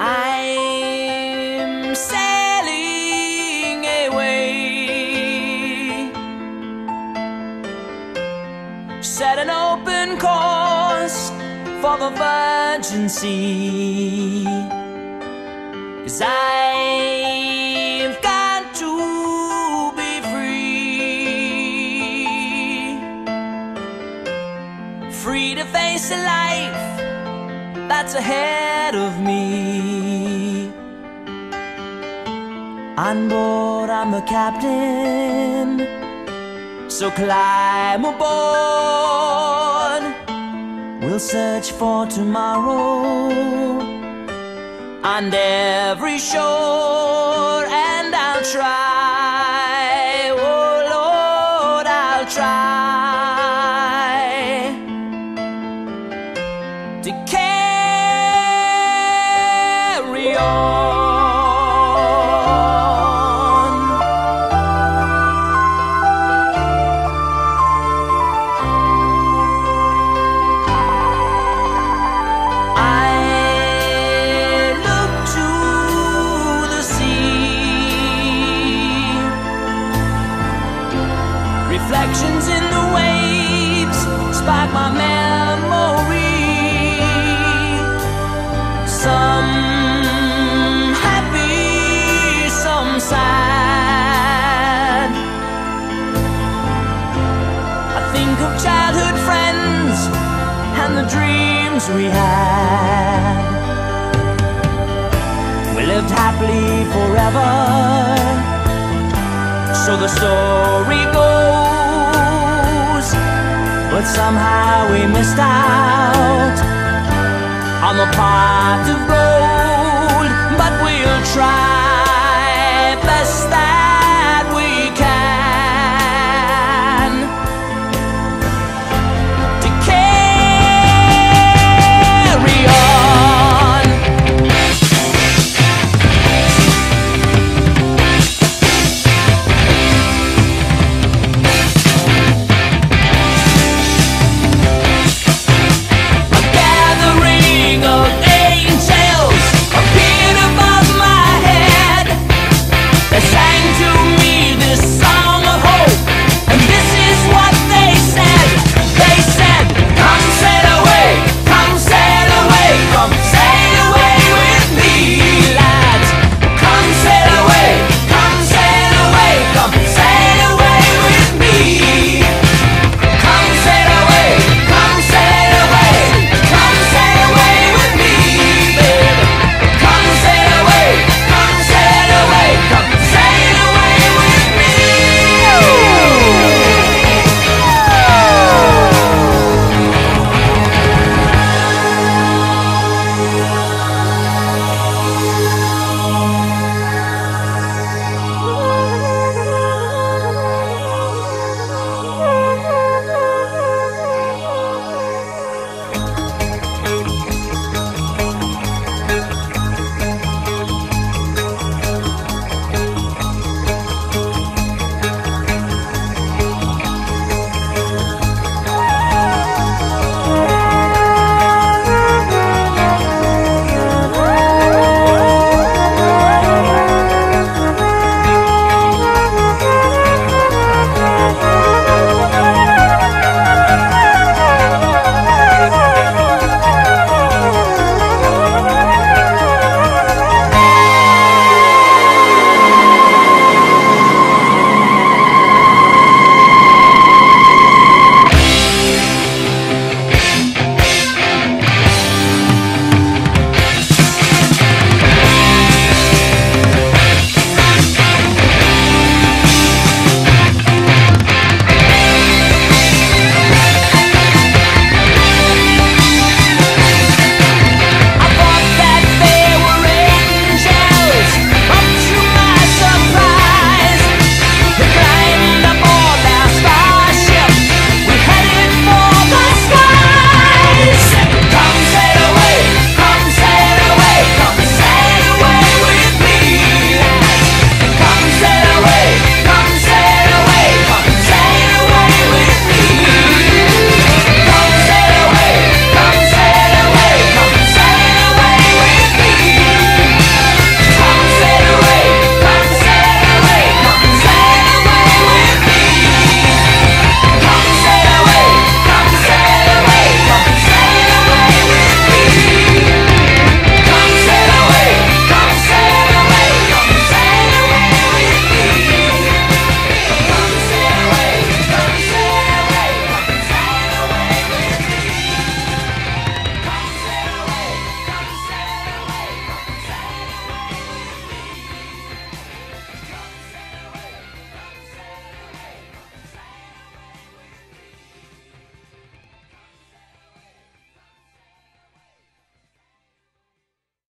I'm sailing away. Set an open course for the virgin sea. Cause I've got to be free. Free to face life that's ahead of me. On board, I'm the captain. So climb aboard. We'll search for tomorrow on every shore, and I'll try. Oh Lord, I'll try to we had. We lived happily forever, so the story goes. But somehow we missed out on the pot of gold. But we'll try.